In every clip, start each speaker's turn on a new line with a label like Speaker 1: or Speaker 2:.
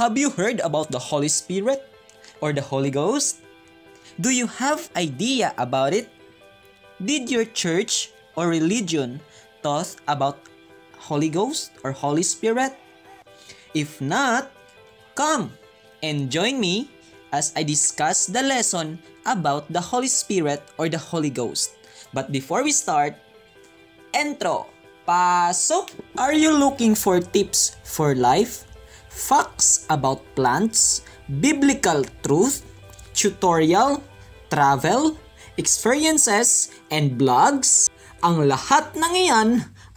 Speaker 1: Have you heard about the Holy Spirit or the Holy Ghost? Do you have idea about it? Did your church or religion taught about Holy Ghost or Holy Spirit? If not, come and join me as I discuss the lesson about the Holy Spirit or the Holy Ghost. But before we start, entro, pasok! Are you looking for tips for life? facts about plants, biblical truth, tutorial, travel, experiences, and blogs. Ang lahat ng iyan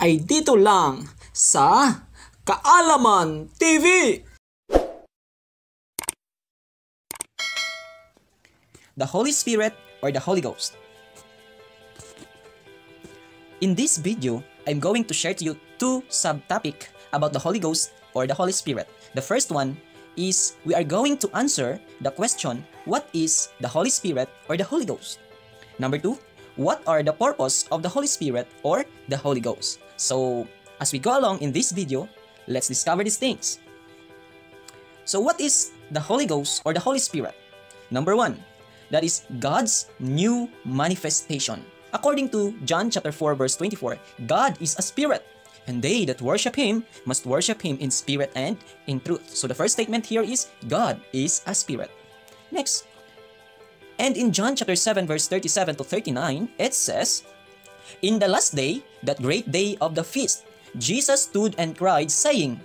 Speaker 1: ay dito lang sa Kaalaman TV! The Holy Spirit or the Holy Ghost In this video, I'm going to share to you two subtopic about the Holy Ghost or the Holy Spirit. The first one is we are going to answer the question, what is the Holy Spirit or the Holy Ghost? Number two, what are the purpose of the Holy Spirit or the Holy Ghost? So, as we go along in this video, let's discover these things. So what is the Holy Ghost or the Holy Spirit? Number one, that is God's new manifestation. According to John chapter 4 verse 24, God is a spirit and they that worship him must worship him in spirit and in truth. So the first statement here is God is a spirit. Next, and in John chapter 7 verse 37 to 39, it says, In the last day, that great day of the feast, Jesus stood and cried, saying,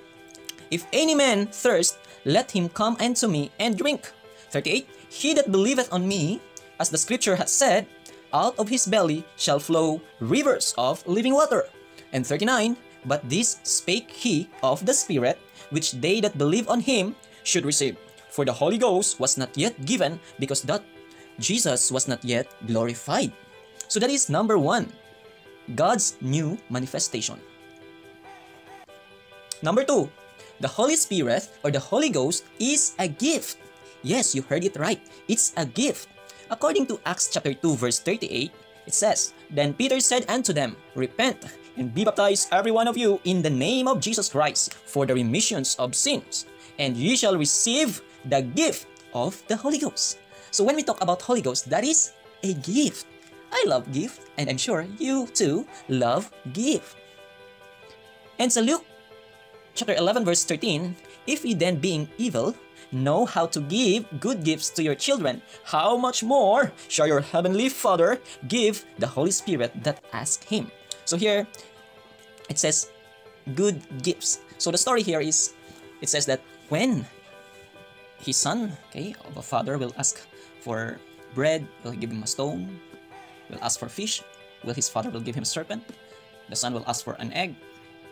Speaker 1: If any man thirst, let him come unto me and drink. 38. He that believeth on me, as the scripture hath said, out of his belly shall flow rivers of living water. And 39. But this spake he of the Spirit, which they that believe on him should receive. For the Holy Ghost was not yet given, because that Jesus was not yet glorified. So that is number one, God's new manifestation. Number two, the Holy Spirit or the Holy Ghost is a gift. Yes, you heard it right. It's a gift. According to Acts chapter 2 verse 38, it says, Then Peter said unto them, Repent and be baptized every one of you in the name of Jesus Christ for the remissions of sins, and ye shall receive the gift of the Holy Ghost. So when we talk about Holy Ghost, that is a gift. I love gift, and I'm sure you too love gift. And so Luke chapter 11 verse 13, If ye then being evil, know how to give good gifts to your children, how much more shall your heavenly Father give the Holy Spirit that ask him? So here, it says good gifts. So the story here is, it says that when his son, okay, of a father will ask for bread, will give him a stone, will ask for fish, will his father will give him a serpent, the son will ask for an egg,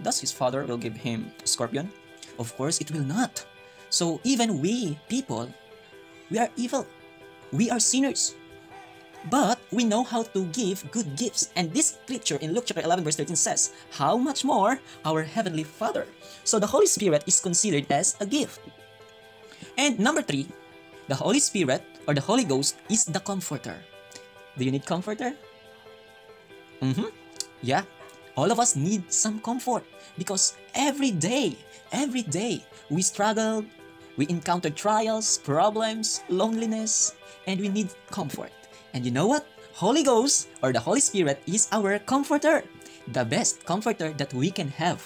Speaker 1: thus his father will give him a scorpion. Of course, it will not. So even we, people, we are evil. We are sinners. But we know how to give good gifts, and this scripture in Luke chapter 11 verse 13 says, How much more our Heavenly Father? So the Holy Spirit is considered as a gift. And number three, the Holy Spirit or the Holy Ghost is the comforter. Do you need comforter? Mm-hmm. Yeah. All of us need some comfort because every day, every day, we struggle, we encounter trials, problems, loneliness, and we need comfort. And you know what? Holy Ghost or the Holy Spirit is our comforter, the best comforter that we can have.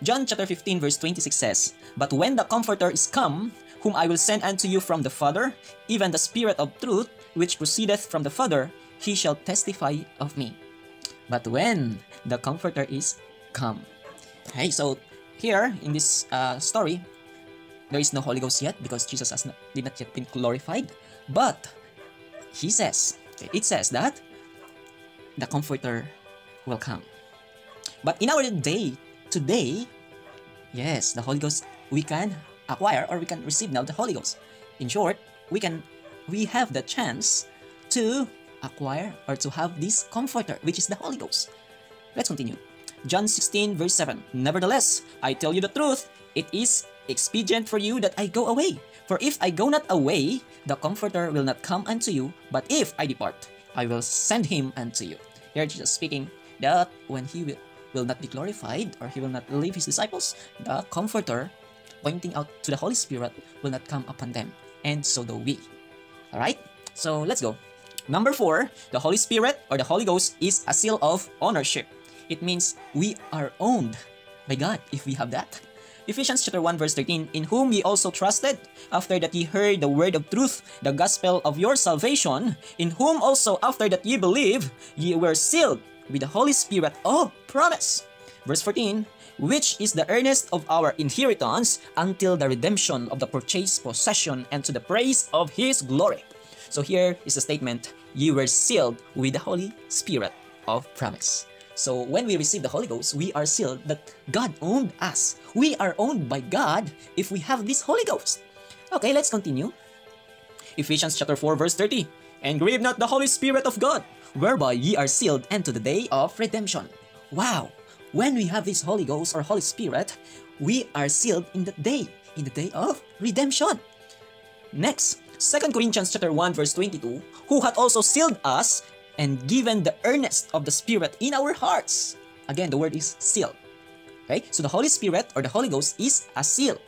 Speaker 1: John chapter 15 verse 26 says, But when the comforter is come, whom I will send unto you from the Father, even the Spirit of truth, which proceedeth from the Father, he shall testify of me. But when the comforter is come. Okay, so here in this uh, story, there is no Holy Ghost yet because Jesus has not, did not yet been glorified. But he says, it says that the comforter will come. But in our day, today, yes, the Holy Ghost, we can acquire or we can receive now the Holy Ghost. In short, we can, we have the chance to acquire or to have this comforter, which is the Holy Ghost. Let's continue. John 16 verse 7, Nevertheless, I tell you the truth, it is expedient for you that I go away. For if I go not away, the Comforter will not come unto you, but if I depart, I will send him unto you. Here Jesus speaking that when he will, will not be glorified or he will not leave his disciples, the Comforter, pointing out to the Holy Spirit, will not come upon them, and so do we. Alright? So let's go. Number four, the Holy Spirit or the Holy Ghost is a seal of ownership. It means we are owned by God if we have that. Ephesians chapter 1 verse 13, In whom ye also trusted, after that ye heard the word of truth, the gospel of your salvation, in whom also after that ye believe, ye were sealed with the Holy Spirit of promise. Verse 14, which is the earnest of our inheritance until the redemption of the purchased possession and to the praise of His glory. So here is the statement, you were sealed with the Holy Spirit of promise. So when we receive the Holy Ghost, we are sealed that God owned us. We are owned by God if we have this Holy Ghost. Okay, let's continue. Ephesians chapter 4 verse 30. And grieve not the Holy Spirit of God, whereby ye are sealed unto the day of redemption. Wow! When we have this Holy Ghost or Holy Spirit, we are sealed in the day, in the day of redemption. Next, 2 Corinthians chapter 1 verse 22, who hath also sealed us and given the earnest of the Spirit in our hearts. Again, the word is seal. Okay, so the Holy Spirit or the Holy Ghost is a seal.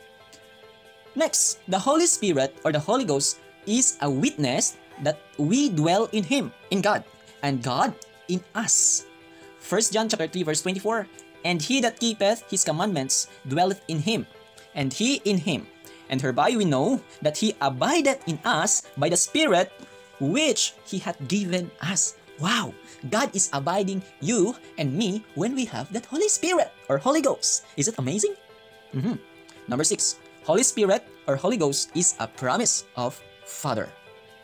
Speaker 1: Next, the Holy Spirit or the Holy Ghost is a witness that we dwell in Him, in God, and God in us. 1 John chapter 3 verse 24, And he that keepeth his commandments dwelleth in him, and he in him. And hereby we know that he abideth in us by the Spirit which he hath given us. Wow, God is abiding you and me when we have that Holy Spirit or Holy Ghost. Is it amazing? Mm -hmm. Number six, Holy Spirit or Holy Ghost is a promise of Father.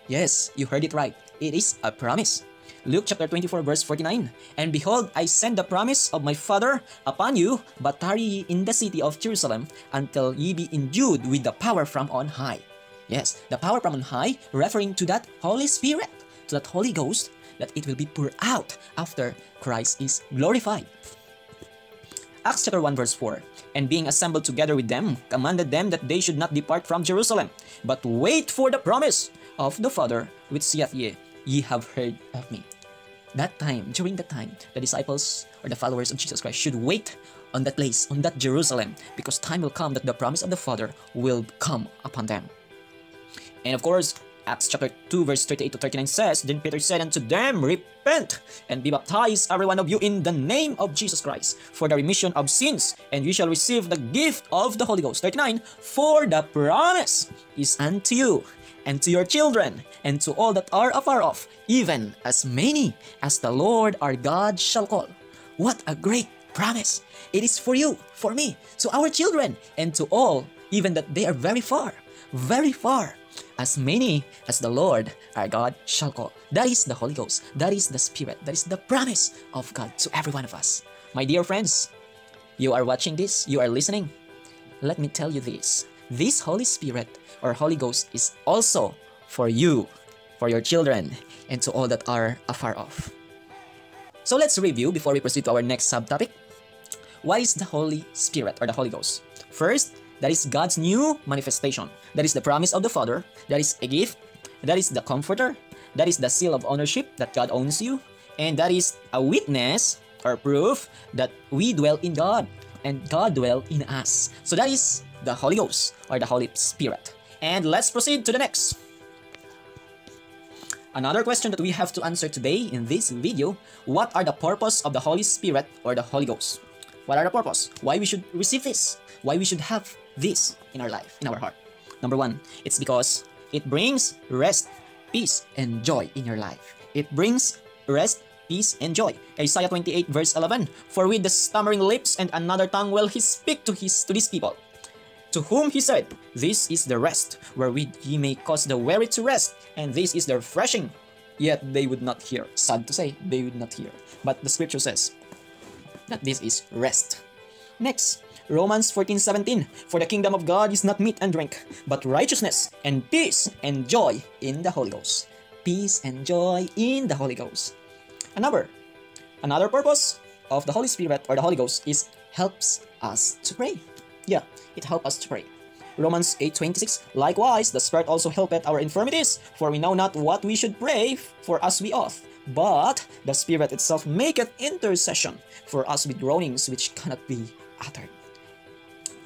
Speaker 1: Yes, you heard it right. It is a promise. Luke chapter 24 verse 49, And behold, I send the promise of my Father upon you, but tarry ye in the city of Jerusalem until ye be endued with the power from on high. Yes, the power from on high referring to that Holy Spirit, to that Holy Ghost that it will be poured out after Christ is glorified. Acts chapter 1 verse 4, And being assembled together with them, commanded them that they should not depart from Jerusalem, but wait for the promise of the Father, which saith ye, Ye have heard of me. That time, during that time, the disciples or the followers of Jesus Christ should wait on that place, on that Jerusalem, because time will come that the promise of the Father will come upon them. And of course, Acts chapter 2 verse 38 to 39 says, Then Peter said unto them, Repent, and be baptized every one of you in the name of Jesus Christ, for the remission of sins, and you shall receive the gift of the Holy Ghost. 39, For the promise is unto you, and to your children, and to all that are afar off, even as many as the Lord our God shall call. What a great promise! It is for you, for me, to our children, and to all, even that they are very far very far, as many as the Lord our God shall call. That is the Holy Ghost. That is the Spirit. That is the promise of God to every one of us. My dear friends, you are watching this, you are listening. Let me tell you this this Holy Spirit or Holy Ghost is also for you, for your children, and to all that are afar off. So let's review before we proceed to our next subtopic. What is the Holy Spirit or the Holy Ghost? First, that is God's new manifestation. That is the promise of the Father. That is a gift. That is the comforter. That is the seal of ownership that God owns you. And that is a witness or proof that we dwell in God and God dwell in us. So that is the Holy Ghost or the Holy Spirit. And let's proceed to the next. Another question that we have to answer today in this video, what are the purpose of the Holy Spirit or the Holy Ghost? What are the purpose? Why we should receive this? Why we should have this in our life, in our heart. Number one, it's because it brings rest, peace, and joy in your life. It brings rest, peace, and joy. Isaiah 28 verse 11, For with the stammering lips and another tongue will he speak to, his, to these people. To whom he said, This is the rest, wherewith ye may cause the weary to rest, and this is the refreshing. Yet they would not hear. Sad to say, they would not hear. But the scripture says that this is rest. Next, Romans 14:17 For the kingdom of God is not meat and drink, but righteousness and peace and joy in the Holy Ghost. Peace and joy in the Holy Ghost. Another another purpose of the Holy Spirit or the Holy Ghost is helps us to pray. Yeah, it helps us to pray. Romans 8:26 Likewise the Spirit also helpeth our infirmities for we know not what we should pray for as we ought but the Spirit itself maketh intercession for us with groanings which cannot be uttered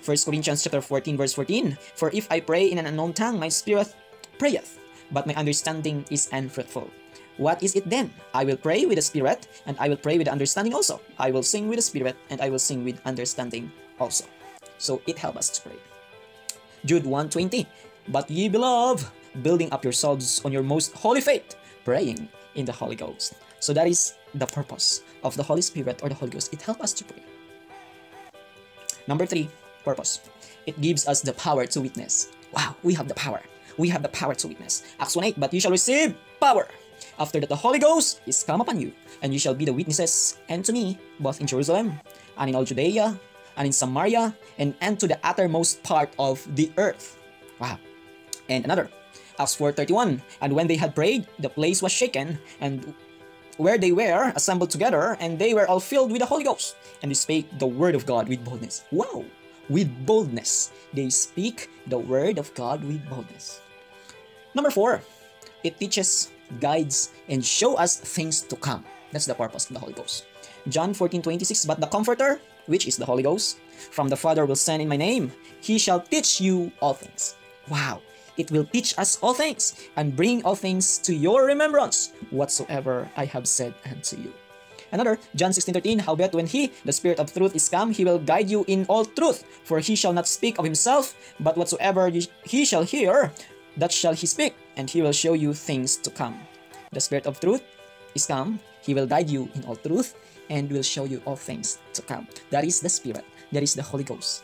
Speaker 1: 1 Corinthians chapter 14 verse 14, For if I pray in an unknown tongue, my spirit prayeth, but my understanding is unfruitful. What is it then? I will pray with the spirit, and I will pray with understanding also. I will sing with the spirit, and I will sing with understanding also. So it helps us to pray. Jude 20, But ye beloved, building up yourselves on your most holy faith, praying in the Holy Ghost. So that is the purpose of the Holy Spirit or the Holy Ghost. It helps us to pray. Number three, purpose. It gives us the power to witness. Wow, we have the power. We have the power to witness. Acts 1 8, but you shall receive power after that the Holy Ghost is come upon you, and you shall be the witnesses and to me, both in Jerusalem, and in all Judea, and in Samaria, and unto the uttermost part of the earth. Wow. And another, Acts 4.31, And when they had prayed, the place was shaken, and where they were assembled together, and they were all filled with the Holy Ghost, and they spake the word of God with boldness. Wow! with boldness. They speak the word of God with boldness. Number four, it teaches, guides, and show us things to come. That's the purpose of the Holy Ghost. John 14, 26, But the Comforter, which is the Holy Ghost, from the Father will send in my name. He shall teach you all things. Wow! It will teach us all things, and bring all things to your remembrance, whatsoever I have said unto you. Another, John 16:13, Howbeit when he, the Spirit of truth, is come, he will guide you in all truth, for he shall not speak of himself, but whatsoever he shall hear, that shall he speak, and he will show you things to come. The Spirit of truth is come, he will guide you in all truth, and will show you all things to come. That is the Spirit, that is the Holy Ghost.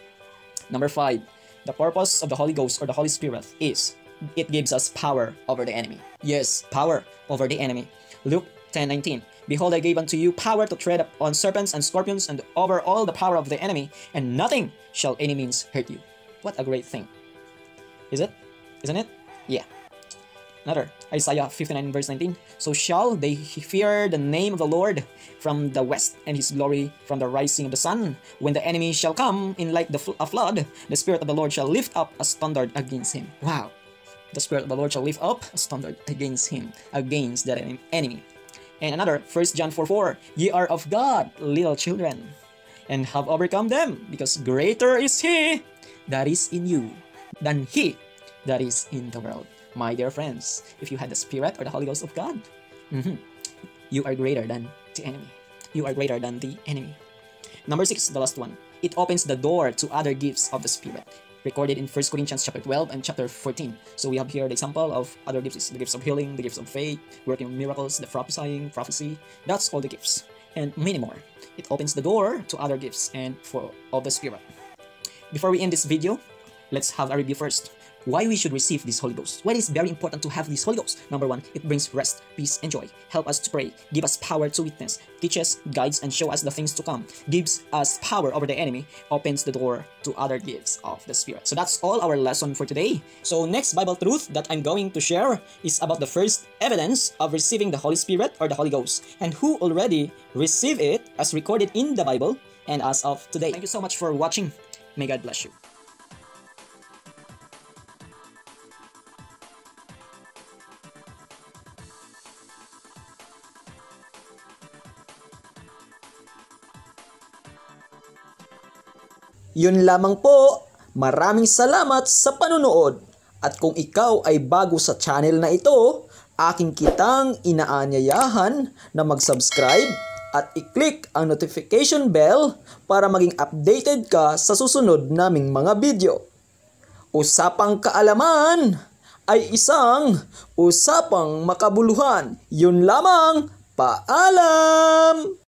Speaker 1: Number five, the purpose of the Holy Ghost or the Holy Spirit is it gives us power over the enemy. Yes, power over the enemy. Luke 10 19. Behold, I gave unto you power to tread upon serpents and scorpions and over all the power of the enemy, and nothing shall any means hurt you. What a great thing. Is it? Isn't it? Yeah. Another, Isaiah 59 verse 19. So shall they fear the name of the Lord from the west, and his glory from the rising of the sun. When the enemy shall come in like the fl a flood, the Spirit of the Lord shall lift up a standard against him. Wow. The Spirit of the Lord shall lift up a standard against him, against that enemy. And another, 1 John 4 4, Ye are of God, little children, and have overcome them, because greater is He that is in you than He that is in the world. My dear friends, if you had the Spirit or the Holy Ghost of God, mm -hmm, you are greater than the enemy. You are greater than the enemy. Number six, the last one. It opens the door to other gifts of the Spirit recorded in 1 Corinthians chapter 12 and chapter 14. So we have here the example of other gifts, the gifts of healing, the gifts of faith, working miracles, the prophesying, prophecy. That's all the gifts, and many more. It opens the door to other gifts and for of the Spirit. Before we end this video, let's have a review first why we should receive this Holy Ghost, why it is very important to have this Holy Ghost. Number one, it brings rest, peace, and joy. Help us to pray, give us power to witness, Teach us, guides, and show us the things to come, gives us power over the enemy, opens the door to other gifts of the Spirit. So that's all our lesson for today. So next Bible truth that I'm going to share is about the first evidence of receiving the Holy Spirit or the Holy Ghost, and who already receive it as recorded in the Bible and as of today. Thank you so much for watching. May God bless you. Yun lamang po. Maraming salamat sa panonood. At kung ikaw ay bago sa channel na ito, aking kitang inaanyayahan na mag-subscribe at i-click ang notification bell para maging updated ka sa susunod naming mga video. Usapang kaalaman ay isang usapang makabuluhan. Yun lamang, paalam!